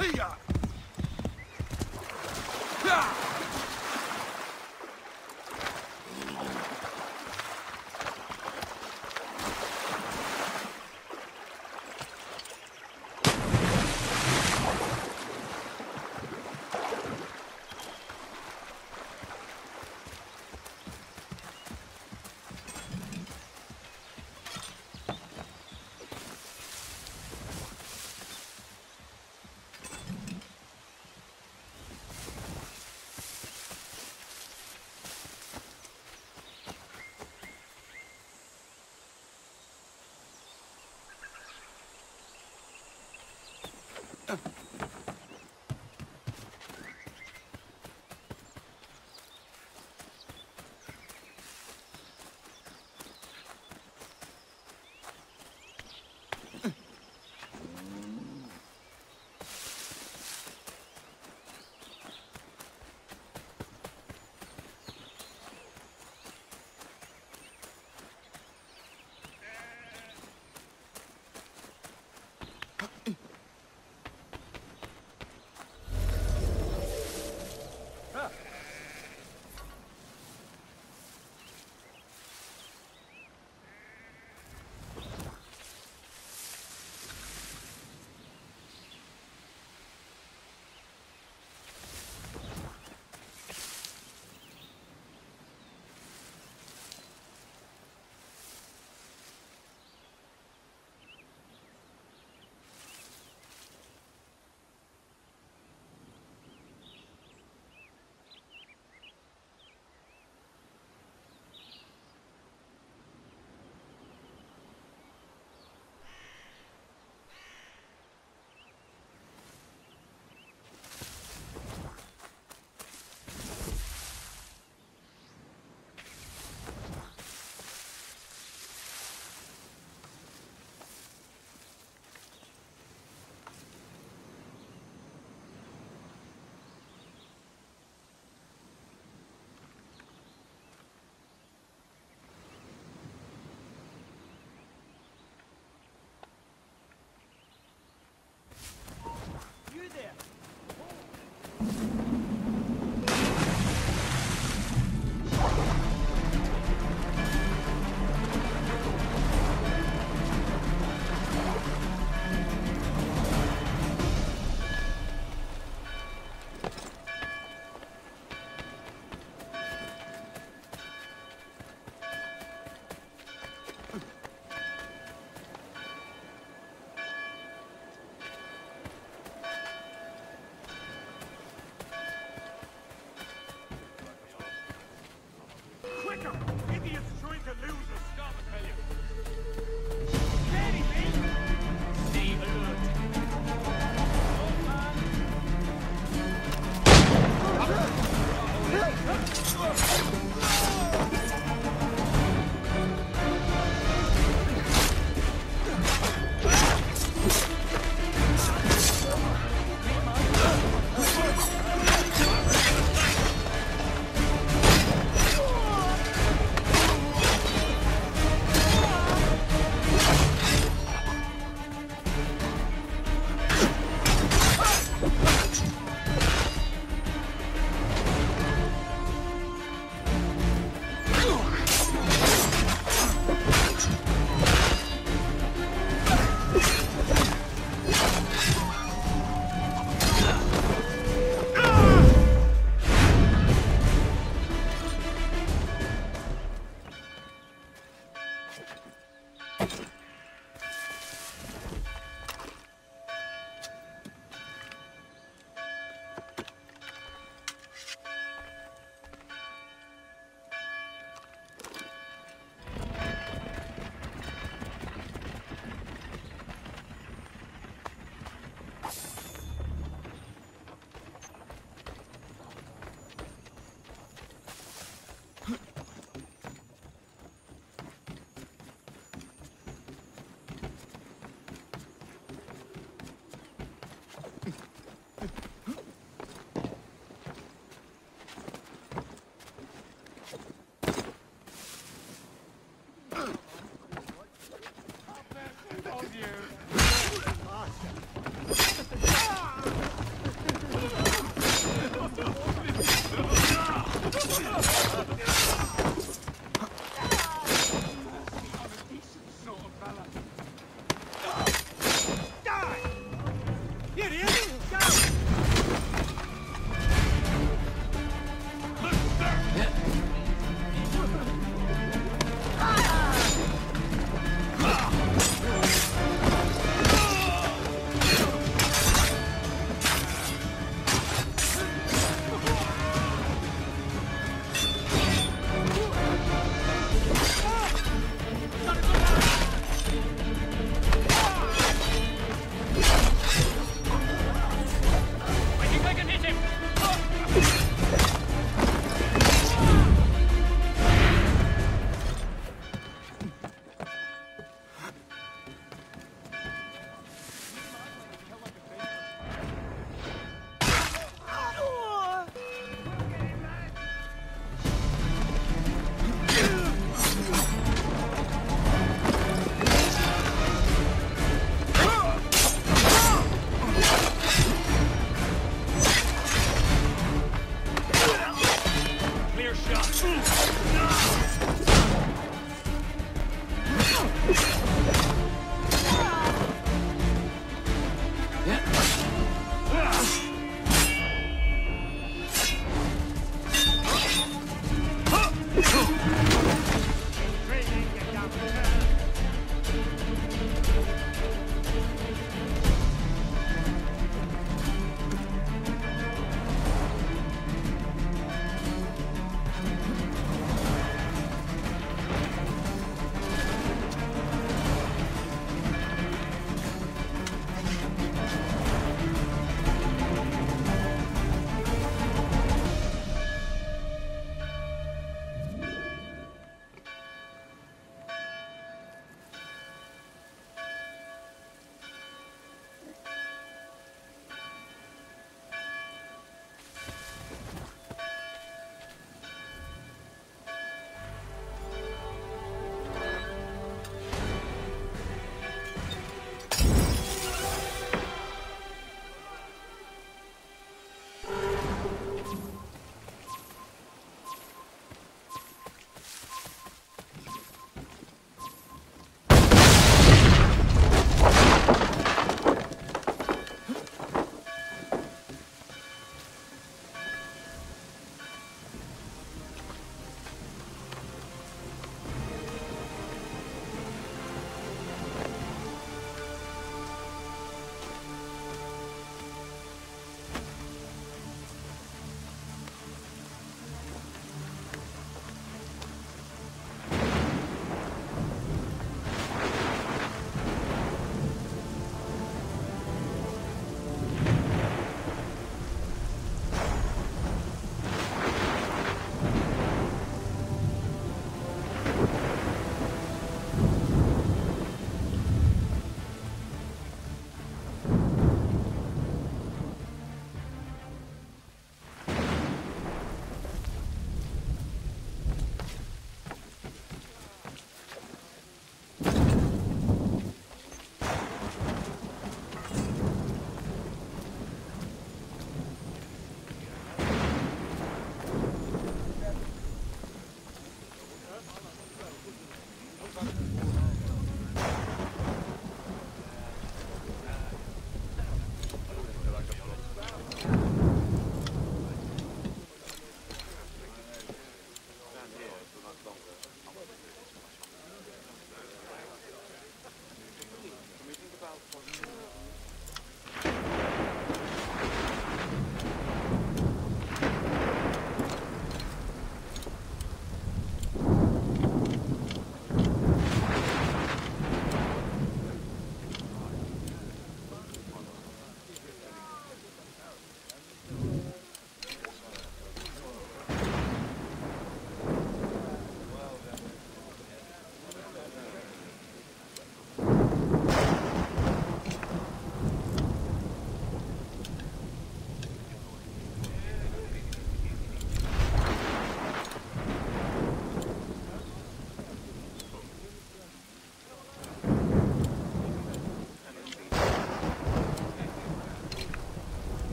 Hiya! Take!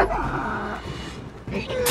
Ah!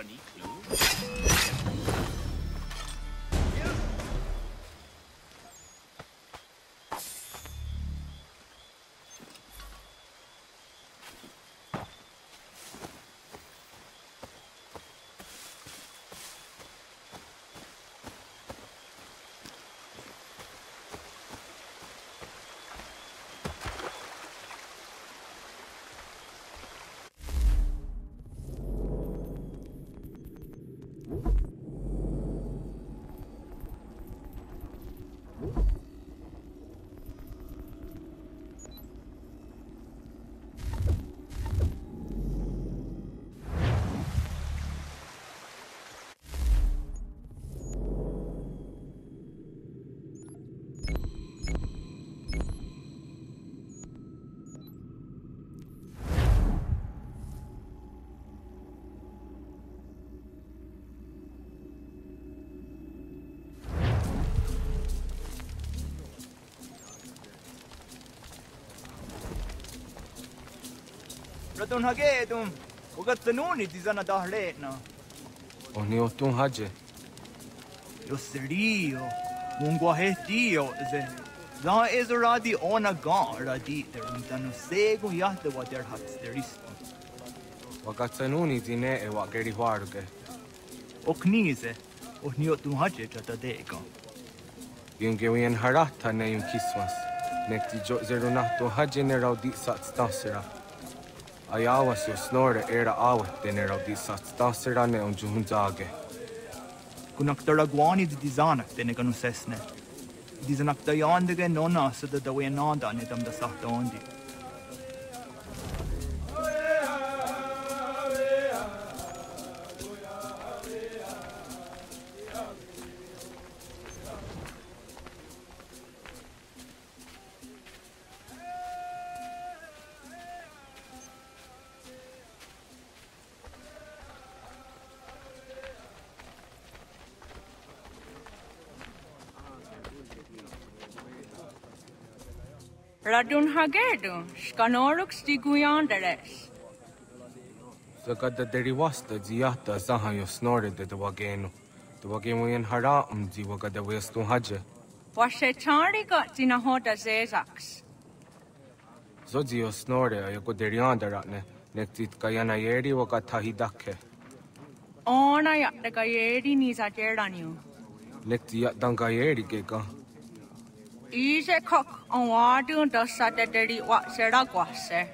any clue? Radon hagedum. Ugatsanuni tizana dahletna. Oni otun haje. Yo serio. Mungwa hetio ze. Da is radi ona gan radi der untanu segu yahte wa der hats der isto. Wakatsanuni dine e wakeri huarge. O knize. O niotun haje chata dega. Yunge wien ayawas yo slora era awat dinero di sats dasera ne on juhunzage. Kunak daragwani di dizana deneganusesne. Dizanak dayandege nona sada dawe nanda ne dam da sahta ondi. Ladun hagedu, skanoruk stiguyanderes. Sagada the ziata zahayo snorted the wagenu. The wagenu in hara um ziwagada westu a Washetari got in a zinahoda zezax. Zozio snorted a yaguderiandaratne, nektit kayanayeri wagatahidake. Ona yakagayeri nizajeranew. Nektiat dangayeri gega. 一些可，我正在说的这里，我写老过些。